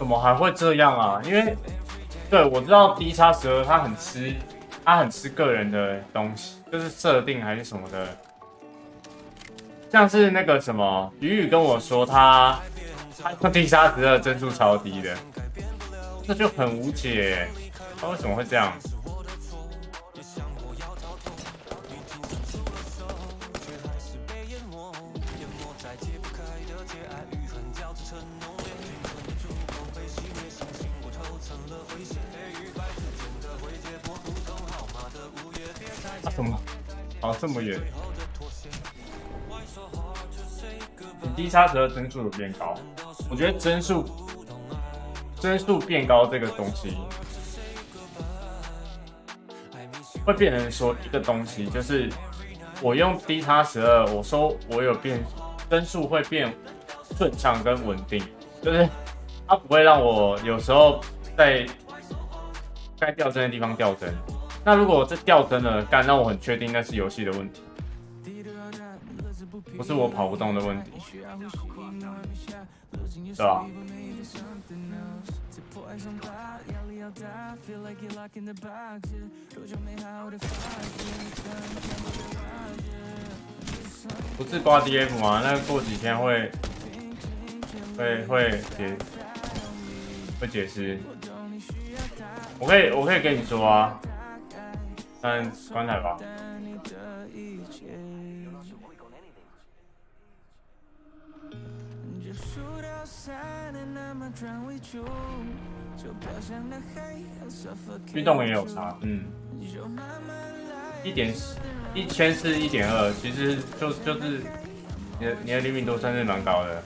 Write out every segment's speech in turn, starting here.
怎么还会这样啊？因为，对我知道 D 叉十二它很吃，它很吃个人的东西，就是设定还是什么的。像是那个什么雨雨跟我说他。他 D 叉十二帧数超低的，这就很无解。他为什么会这样？他怎么？跑这么远？你低杀十二帧数有变高？我觉得帧数帧数变高这个东西，会变成说一个东西，就是我用低差十二，我说我有变帧数会变顺畅跟稳定，就是它不会让我有时候在该掉帧的地方掉帧。那如果这掉帧了，干让我很确定那是游戏的问题，不是我跑不动的问题。对吧？不是挂 DF 吗？那过几天会会会解会解释。我可以我可以跟你说啊，但棺材吧。运动也有差，嗯，一点一千是一点二，其实就就是你的你的灵敏度算是蛮高的。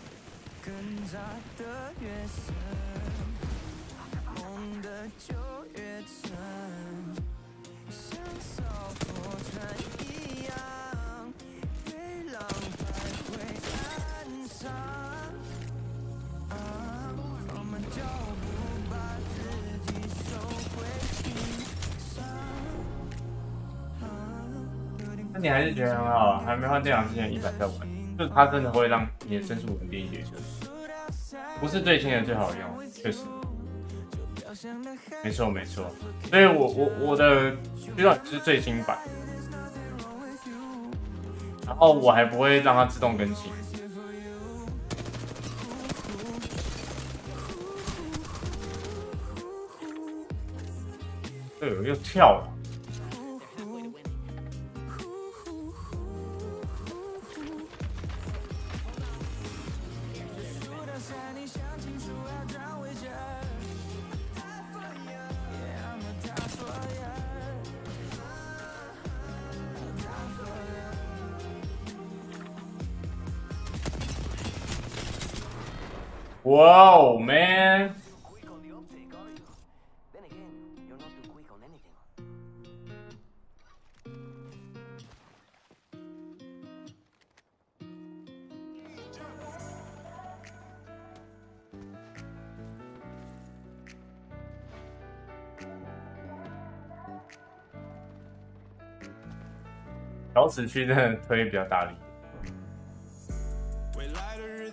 那你还是觉得很好啊，还没换电脑之前一百在玩，就它真的会让你的帧数稳定一点，就是不是最新的最好用，确实，没错没错，所以我我我的驱动是最新版，然后我还不会让它自动更新，对，又跳了。Whoa, man. 小死区真的推比较大力。